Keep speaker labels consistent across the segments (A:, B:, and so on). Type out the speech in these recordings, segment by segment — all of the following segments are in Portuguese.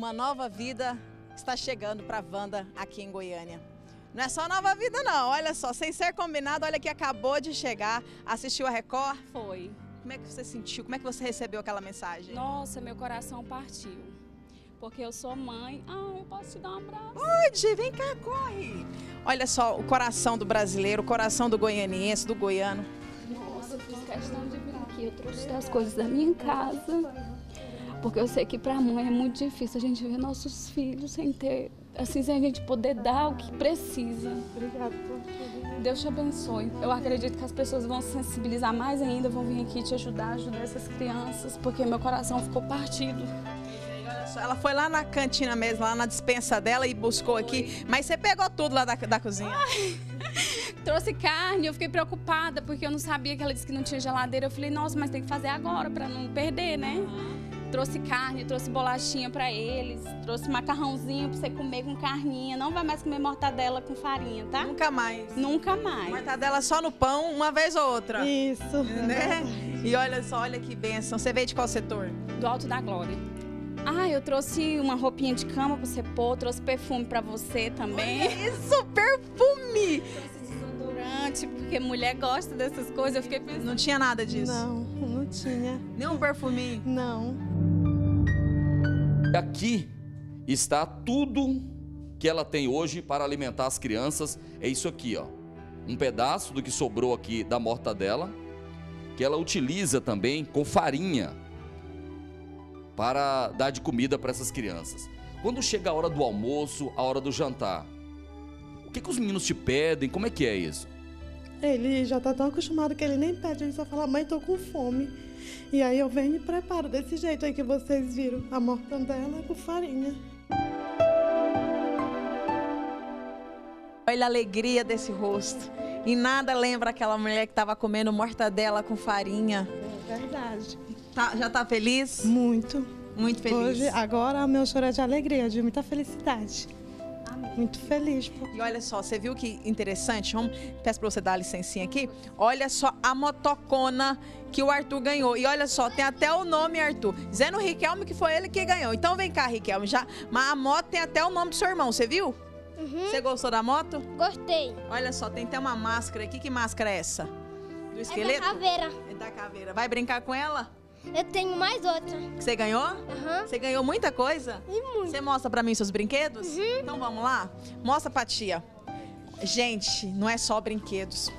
A: uma nova vida está chegando para a Wanda aqui em Goiânia. Não é só nova vida não, olha só, sem ser combinado, olha que acabou de chegar, assistiu a Record.
B: Foi.
A: Como é que você sentiu? Como é que você recebeu aquela mensagem?
B: Nossa, meu coração partiu. Porque eu sou mãe. Ah, eu posso te dar um abraço?
A: Pode, vem cá, corre. Olha só, o coração do brasileiro, o coração do goianiense, do goiano.
B: Nossa, eu fiz questão de vir aqui. Eu trouxe as coisas da minha casa. Porque eu sei que para a mãe é muito difícil a gente ver nossos filhos sem ter, assim, sem a gente poder dar o que precisa.
C: Obrigada por tudo.
B: Deus te abençoe. Eu acredito que as pessoas vão se sensibilizar mais ainda, vão vir aqui te ajudar, ajudar essas crianças, porque meu coração ficou partido.
A: Ela foi lá na cantina mesmo, lá na dispensa dela e buscou aqui. Mas você pegou tudo lá da, da cozinha.
B: Trouxe carne, eu fiquei preocupada, porque eu não sabia que ela disse que não tinha geladeira. Eu falei, nossa, mas tem que fazer agora para não perder, né? Trouxe carne, trouxe bolachinha para eles, trouxe macarrãozinho para você comer com carninha. Não vai mais comer mortadela com farinha, tá?
A: Nunca mais.
B: Nunca mais.
A: Mortadela só no pão, uma vez ou outra.
C: Isso.
A: Né? E olha só, olha que bênção. Você veio de qual setor?
B: Do Alto da Glória. Ah, eu trouxe uma roupinha de cama pra você pôr, trouxe perfume pra você também.
A: Isso, perfume!
B: Porque mulher gosta dessas coisas. Eu fiquei pensando.
A: Não tinha nada disso.
C: Não, não tinha.
A: Nem um perfuminho.
C: Não.
D: Aqui está tudo que ela tem hoje para alimentar as crianças. É isso aqui, ó. Um pedaço do que sobrou aqui da mortadela, que ela utiliza também com farinha para dar de comida para essas crianças. Quando chega a hora do almoço, a hora do jantar, o que, que os meninos te pedem? Como é que é isso?
C: Ele já tá tão acostumado que ele nem pede, ele só fala, mãe, tô com fome. E aí eu venho e preparo desse jeito aí que vocês viram. A mortandela com farinha.
A: Olha a alegria desse rosto. E nada lembra aquela mulher que estava comendo mortadela com farinha.
C: É verdade.
A: Tá- já tá feliz?
C: Muito.
A: Muito feliz.
C: Hoje, agora o meu choro é de alegria, de muita felicidade. Muito feliz. pô.
A: E olha só, você viu que interessante? Vamos, peço pra você dar a licencinha aqui. Olha só a motocona que o Arthur ganhou. E olha só, tem até o nome Arthur. Dizendo o Riquelme que foi ele que ganhou. Então vem cá, Riquelme. Já, mas a moto tem até o nome do seu irmão, você viu? Você gostou da moto?
E: Gostei.
A: Olha só, tem até uma máscara aqui. Que máscara é essa? Do
E: É da
A: esqueleto?
E: caveira.
A: É da caveira. Vai brincar com ela?
E: Eu tenho mais outra.
A: Que você ganhou?
E: Aham.
A: Você ganhou muita coisa?
E: E muito.
A: Você mostra pra mim seus brinquedos? Então vamos lá? Mostra pra tia. Gente, não é só brinquedos.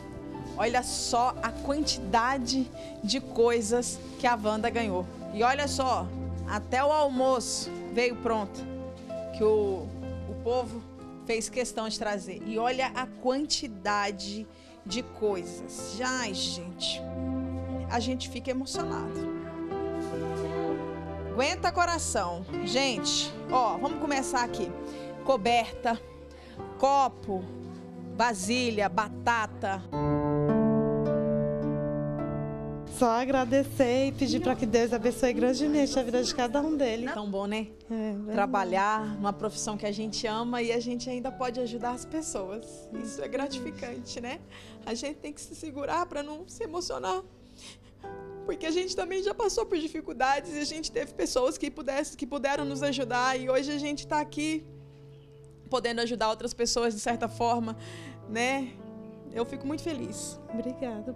A: Olha só a quantidade de coisas que a Wanda ganhou. E olha só, até o almoço veio pronto. Que o, o povo fez questão de trazer. E olha a quantidade de coisas. Ai, gente, a gente fica emocionado. Aguenta coração. Gente, ó, vamos começar aqui. Coberta, copo, vasilha, batata.
C: Só agradecer e pedir para que Deus abençoe grandemente a vida de cada um deles.
A: Tão bom, né?
C: É, verdade.
A: Trabalhar numa profissão que a gente ama e a gente ainda pode ajudar as pessoas. Isso é gratificante, né? A gente tem que se segurar para não se emocionar. Porque a gente também já passou por dificuldades e a gente teve pessoas que, pudesse, que puderam nos ajudar e hoje a gente está aqui podendo ajudar outras pessoas de certa forma, né? Eu fico muito feliz.
C: Obrigada.